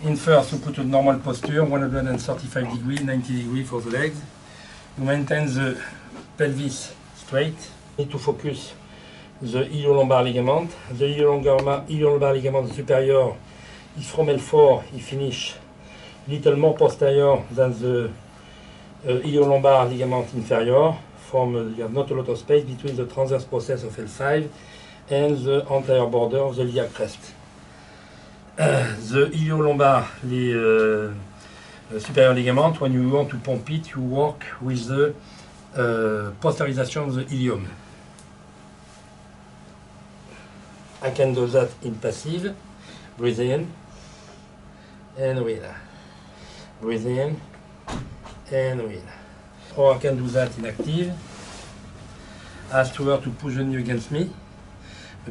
In first, you put a normal posture, 135 degree, 90 degree for the legs. You maintain the pelvis straight. Need to focus the iliolumbar ligament. The iliolumbar ligament superior is from L4, he finish little more posterior than the uh, iliolumbar ligament inferior. From uh, you have not a lot of space between the transverse process of L5 and the anterior border of the iliac crest. The iliolumbar the, uh, uh, superior ligament, when you want to pump it, you work with the uh, posterization of the ilium. I can do that in passive. Breathe in and relax. Breathe in and relax. Or I can do that in active. Ask her to push the knee against me.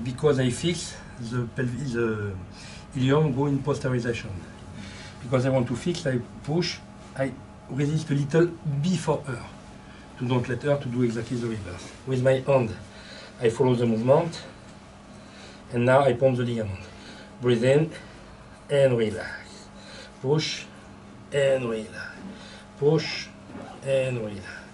Because I fix the pelvis, the ilium go in posterization. Because I want to fix, I push, I resist a little before her. To don't let her to do exactly the reverse. With my hand, I follow the movement. And now I pump the ligament. Breathe in and relax. Push and relax. Push and relax.